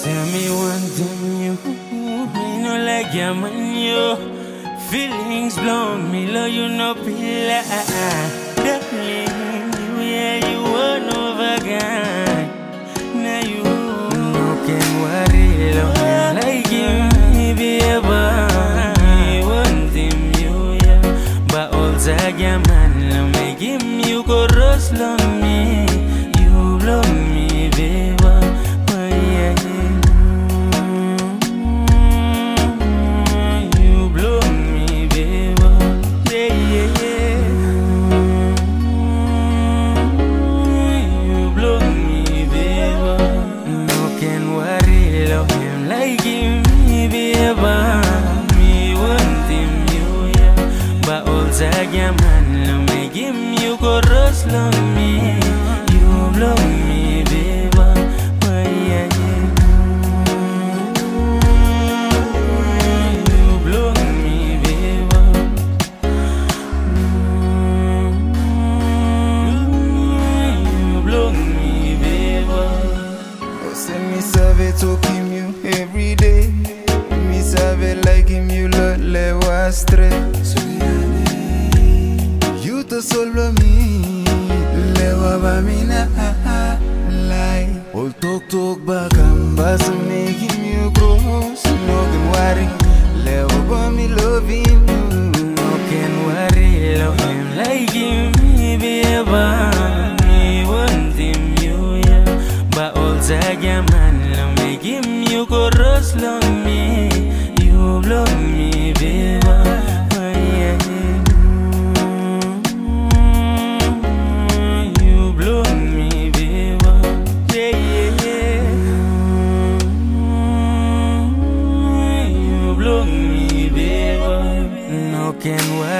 Say me want them you. Me no like your man you. Feelings blow me low, you no pillar. Darling, you yeah you one over guy. Now you no can worry, love like me be a Me want them you yeah. But all Zaga man, make him you go on me. You blow me, baby. Oh, yeah, yeah. You blow me, baby. You blow me, baby. Oh, say me savais talking you every day. Me savais like him you lot le wastre. You to solo me, le waba me na lie. All talk talk back and bass make him you cross. No can worry, le waba me love him. No can worry, love him like him, baby. Me want him, you, yeah. But all Zaga man, make him you go rust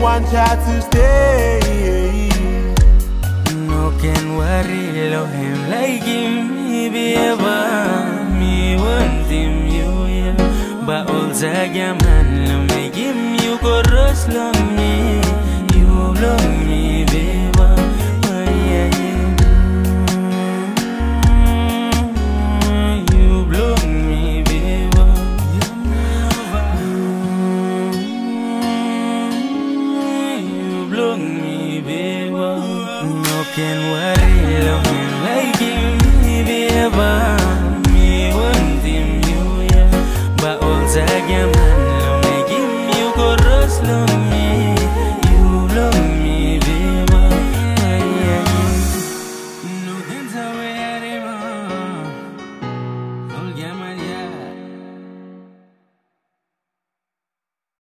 want ya to stay. No can worry, love him like him, baby. Me want him, you, yeah. But all Zaga man, love make him you go rust on me. mi No quiero me like you beba